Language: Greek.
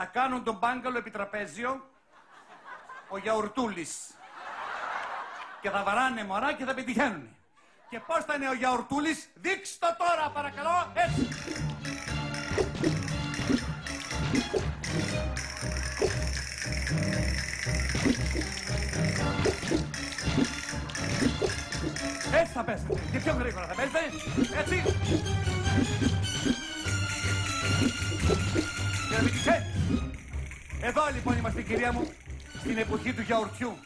Θα κάνουν τον μπάγκαλο επιτραπέζιο ο Γιαουρτούλης. Και θα βαράνε μωρά και θα πετυχαίνουν. Και πώς θα είναι ο Γιαουρτούλης, δείξτε το τώρα παρακαλώ, έτσι. Έτσι θα πέσετε. Και πιο γρήγορα θα πέσετε. Έτσι. Και να μην τυχαίνει. Εδώ λοιπόν είμαστε κυρία μου, στην εποχή του γιαουρτιού.